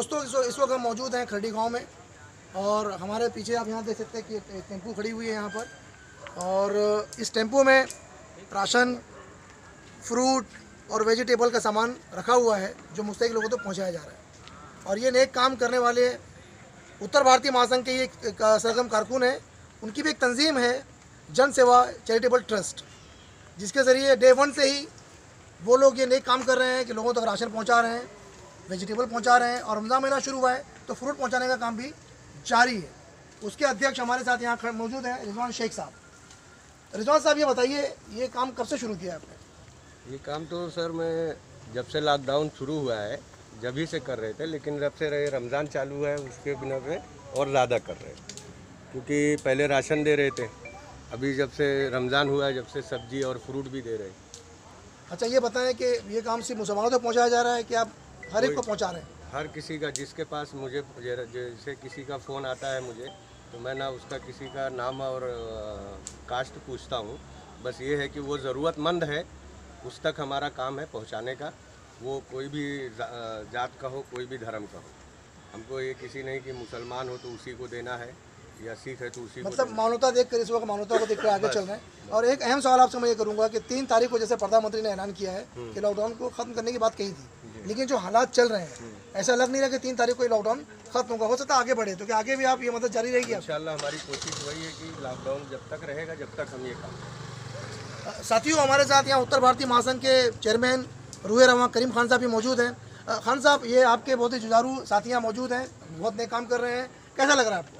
दोस्तों, इस वक्त हम मौजूद हैं खरडी गाँव में। और हमारे पीछे आप यहाँ देख सकते हैं कि टेंपू खड़ी हुई है यहाँ पर। और इस टेंपू में राशन, फ्रूट और वेजिटेबल का सामान रखा हुआ है, जो मुस्तक लोगों तक तो पहुँचाया जा रहा है। और ये नेक काम करने वाले उत्तर भारतीय महासंघ के ये सरगम कारकुन है। उनकी भी एक तंजीम है, जन सेवा चैरिटेबल ट्रस्ट, जिसके ज़रिए डे वन से ही वो लोग ये नेक काम कर रहे हैं कि लोगों तक तो राशन पहुँचा रहे हैं। वेजिटेबल पहुँचा रहे हैं और रमज़ान महीना शुरू हुआ है तो फ्रूट पहुँचाने का काम भी जारी है। उसके अध्यक्ष हमारे साथ यहाँ मौजूद हैं रिजवान शेख साहब। रिजवान साहब ये बताइए ये काम कब से शुरू किया है आपने? ये काम तो सर मैं जब से लॉकडाउन शुरू हुआ है जब ही से कर रहे थे लेकिन जब से रहे रमज़ान चालू है उसके बिना पे और ज़्यादा कर रहे क्योंकि पहले राशन दे रहे थे अभी जब से रमज़ान हुआ है जब से सब्ज़ी और फ्रूट भी दे रहे अच्छा ये बताएँ कि ये काम सिर्फ़ मुसलमानों तक पहुँचाया जा रहा है कि आप हर एक को पहुँचा रहे हैं। हर किसी का जिसके पास मुझे जैसे किसी का फ़ोन आता है मुझे तो मैं ना उसका किसी का नाम और कास्ट पूछता हूँ। बस ये है कि वो ज़रूरतमंद है उस तक हमारा काम है पहुँचाने का। वो कोई भी जात का हो कोई भी धर्म का हो। हमको ये किसी नहीं कि मुसलमान हो तो उसी को देना है। या सिख है तो उसी मतलब मानवता देख कर इस वक्त मानवता को देख कर आगे चल रहे हैं। और एक अहम सवाल आपसे मैं ये करूँगा कि तीन तारीख को जैसे प्रधानमंत्री ने ऐलान किया है कि लॉकडाउन को खत्म करने की बात कही थी लेकिन जो हालात चल रहे हैं ऐसा लग नहीं रहा कि तीन तारीख को ये लॉकडाउन खत्म होगा। हो सकता है आगे बढ़े तो क्या आगे भी आप ये मदद जारी रहेगी इंशाल्लाह हमारी कोशिश वही है कि लॉकडाउन जब तक रहेगा जब तक हम ये काम साथियों हमारे साथ यहाँ उत्तर भारतीय महासंघ के चेयरमैन रूहे रवा करीम खान साहब भी मौजूद हैं। खान साहब ये आपके बहुत ही जुझारू साथी यहाँ मौजूद हैं बहुत नए काम कर रहे हैं। कैसा लग रहा है आपको?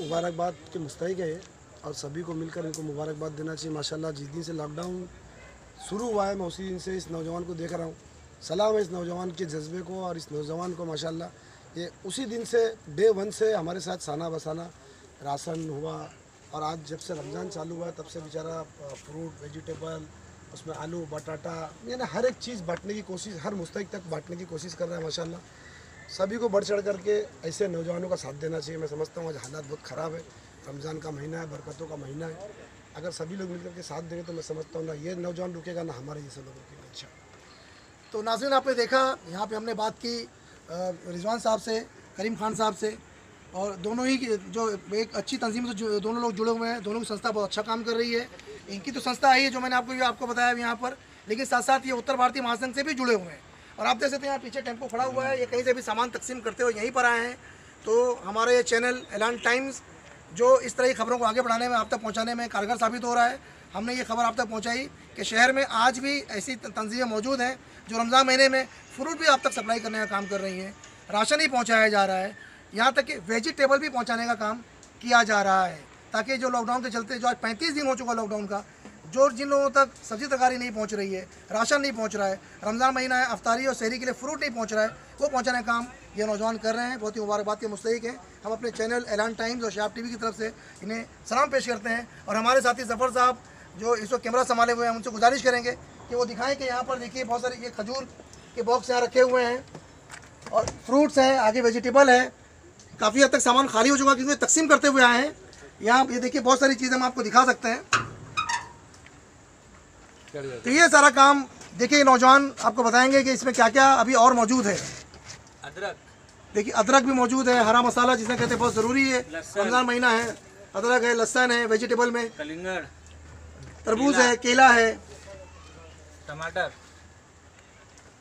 मुबारकबाद के मुस्तक है। और सभी को मिलकर इनको मुबारकबाद देना चाहिए। माशाल्लाह, जिस दिन से लॉकडाउन शुरू हुआ है, मैं उसी दिन से इस नौजवान को देख रहा हूँ। सलाम है इस नौजवान के जज्बे को और इस नौजवान को, माशाल्लाह। ये उसी दिन से डे वन से हमारे साथ साना बसाना राशन हुआ और आज जब से रमज़ान चालू हुआ तब से बेचारा फ्रूट वेजिटेबल उसमें आलू, बटाटा, यानी हर एक चीज़ बांटने की कोशिश, हर मुस्तक तक बांटने की कोशिश कर रहा है, माशाल्लाह। सभी को बढ़ चढ़ करके ऐसे नौजवानों का साथ देना चाहिए। मैं समझता हूँ आज हालात बहुत ख़राब है। रमज़ान का महीना है, बरकतों का महीना है। अगर सभी लोग मिलकर के साथ देंगे तो मैं समझता हूँ ना ये नौजवान रुकेगा ना हमारे जैसे लोग रुकेंगे अच्छा। तो नाजरीन आपने देखा, यहाँ पे हमने बात की रिजवान साहब से, करीम खान साहब से, और दोनों ही जो एक अच्छी तंजीम से दोनों लोग जुड़े हुए हैं। दोनों की संस्था बहुत अच्छा काम कर रही है। इनकी तो संस्था है ही जो मैंने आपको आपको बताया यहाँ पर, लेकिन साथ साथ ये उत्तर भारतीय महासंघ से भी जुड़े हुए हैं। और आप देख सकते हैं यहाँ पीछे टेंपो खड़ा हुआ है। ये कहीं से भी सामान तकसीम करते हुए यहीं पर आए हैं। तो हमारा ये चैनल एलान टाइम्स, जो इस तरह की खबरों को आगे बढ़ाने में, आप तक पहुँचाने में कारगर साबित हो रहा है। हमने ये खबर आप तक पहुँचाई कि शहर में आज भी ऐसी तंजीमें मौजूद हैं, जो रमज़ान महीने में फ्रूट भी आप तक सप्लाई करने का काम कर रही हैं। राशन ही पहुँचाया जा रहा है। यहाँ तक कि वेजिटेबल भी पहुँचाने का काम किया जा रहा है, ताकि जो लॉकडाउन के चलते, जो आज पैंतीस दिन हो चुका लॉकडाउन का जो जिन लोगों तक सब्ज़ी तरकारी नहीं पहुँच रही है, राशन नहीं पहुँच रहा है, रमज़ान महीना है, अफ्तारी और शहरी के लिए फ्रूट नहीं पहुँच रहा है, वो पहुँचाने का काम ये नौजवान कर रहे हैं। बहुत ही मुबारकबाद के मुस्तक हैं। हम अपने चैनल एलान टाइम्स और शाप टीवी की तरफ़ से इन्हें सलाम पेश करते हैं और हमारे साथी जफ़र साहब जो इस वक्त कैमरा संभाले हुए हैं, उनसे गुजारिश करेंगे कि वो दिखाएँ कि यहाँ पर देखिए बहुत सारे ये खजूर के बॉक्स यहाँ रखे हुए हैं और फ्रूट्स हैं, आगे वेजिटेबल है। काफ़ी हद तक सामान खाली हो चुका क्योंकि तकसीम करते हुए आए हैं। यहाँ ये देखिए बहुत सारी चीज़ें हम आपको दिखा सकते हैं। तो ये सारा काम देखिए नौजवान आपको बताएँगे कि इसमें क्या क्या अभी और मौजूद है। अदरक। देखिए अदरक भी मौजूद है हरा मसाला जिसे कहते हैं बहुत ज़रूरी है। रमज़ान महीना है अदरक है लहसन है वेजिटेबल में। कलिंगड़। तरबूज है केला है। टमाटर।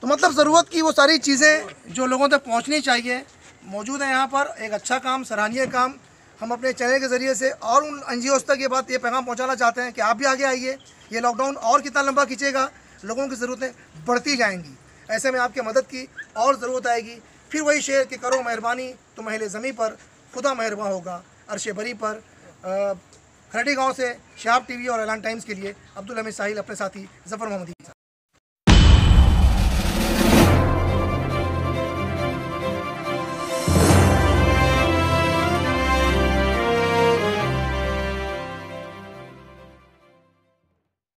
तो मतलब ज़रूरत की वो सारी चीज़ें जो लोगों तक पहुंचनी चाहिए मौजूद है यहाँ पर। एक अच्छा काम सराहनीय काम। हम अपने चैनल के ज़रिए से और उन एन तक ये बात, ये पैगाम पहुँचाना चाहते हैं कि आप भी आगे आइए। ये लॉकडाउन और कितना लंबा खींचेगा, लोगों की ज़रूरतें बढ़ती जाएँगी। ऐसे में आपकी मदद की और ज़रूरत आएगी। फिर वही शेर कि करो मेहरबानी तो महल ज़मी पर खुदा मेहरबान होगा। अरशे बरी पर खरडी गाँव से शाप टीवी और एलान टाइम्स के लिए अब्दुल हमीद साहिल, अपने साथी जफ़र मोहम्मदी।